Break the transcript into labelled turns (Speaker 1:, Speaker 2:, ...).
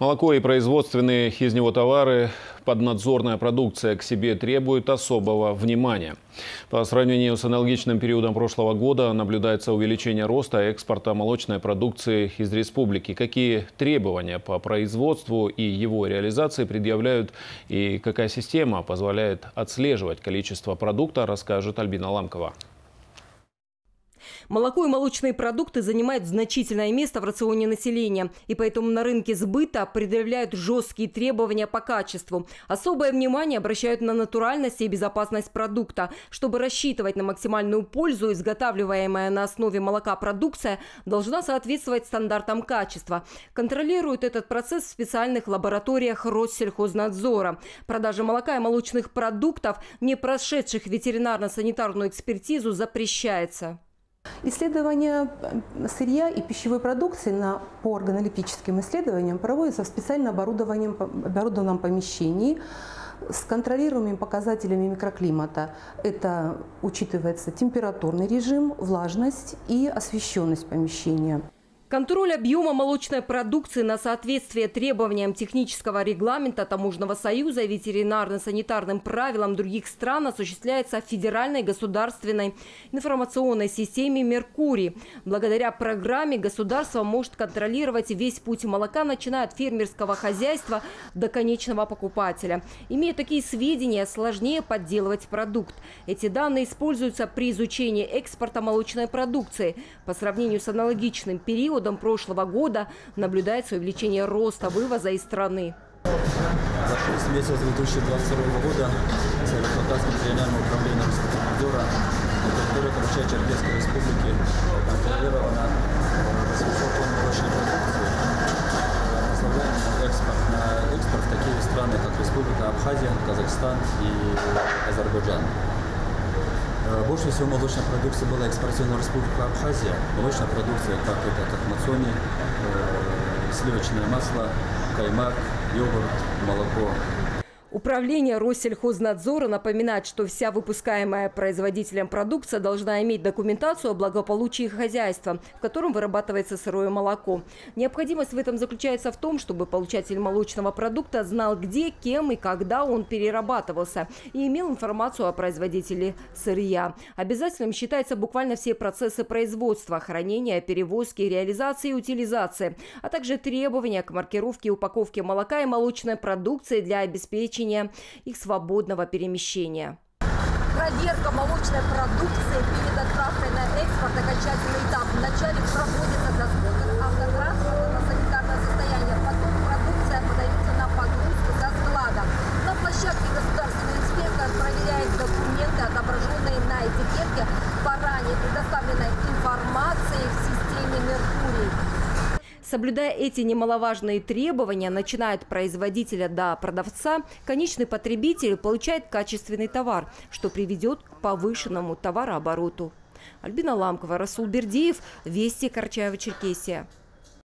Speaker 1: Молоко и производственные из него товары, поднадзорная продукция к себе требуют особого внимания. По сравнению с аналогичным периодом прошлого года наблюдается увеличение роста экспорта молочной продукции из республики. Какие требования по производству и его реализации предъявляют и какая система позволяет отслеживать количество продукта, расскажет Альбина Ламкова.
Speaker 2: Молоко и молочные продукты занимают значительное место в рационе населения, и поэтому на рынке сбыта предъявляют жесткие требования по качеству. Особое внимание обращают на натуральность и безопасность продукта. Чтобы рассчитывать на максимальную пользу, изготавливаемая на основе молока продукция должна соответствовать стандартам качества. Контролируют этот процесс в специальных лабораториях Россельхознадзора. Продажа молока и молочных продуктов, не прошедших ветеринарно-санитарную экспертизу, запрещается.
Speaker 3: Исследования сырья и пищевой продукции на, по органолептическим исследованиям проводятся в специально оборудованном помещении с контролируемыми показателями микроклимата. Это учитывается температурный режим, влажность и освещенность помещения.
Speaker 2: Контроль объема молочной продукции на соответствие требованиям технического регламента Таможенного союза и ветеринарно-санитарным правилам других стран осуществляется в федеральной государственной информационной системе «Меркурий». Благодаря программе государство может контролировать весь путь молока, начиная от фермерского хозяйства до конечного покупателя. Имея такие сведения, сложнее подделывать продукт. Эти данные используются при изучении экспорта молочной продукции. По сравнению с аналогичным периодом периодом прошлого года наблюдается увеличение роста вывоза из страны.
Speaker 4: За 6 месяцев 2022 года Северо-Кавказским региональным управлением Роскомнадзора на территории Карачаево-Черкесской республики контролировано 800 тонн молочной продукции. Направляем на экспорт, на экспорт в такие страны, как Республика Абхазия, Казахстан и Азербайджан. Э, больше всего молочной продукции была экспортирована в Республику Абхазия. Молочная продукция, как это, как мацони, э, сливочное масло, каймак, йогурт, молоко.
Speaker 2: Управление Россельхознадзора напоминает, что вся выпускаемая производителем продукция должна иметь документацию о благополучии хозяйства, в котором вырабатывается сырое молоко. Необходимость в этом заключается в том, чтобы получатель молочного продукта знал, где, кем и когда он перерабатывался и имел информацию о производителе сырья. Обязательным считается буквально все процессы производства, хранения, перевозки, реализации и утилизации, а также требования к маркировке и упаковке молока и молочной продукции для обеспечения обеспечения их свободного перемещения.
Speaker 5: Проверка молочной продукции перед отправкой на экспорт окончательный этап. Вначале проводится
Speaker 2: Соблюдая эти немаловажные требования, начиная от производителя до продавца, конечный потребитель получает качественный товар, что приведет к повышенному товарообороту. Альбина Ламкова, Расул Бердиев, Вести, Карчаева, Черкесия.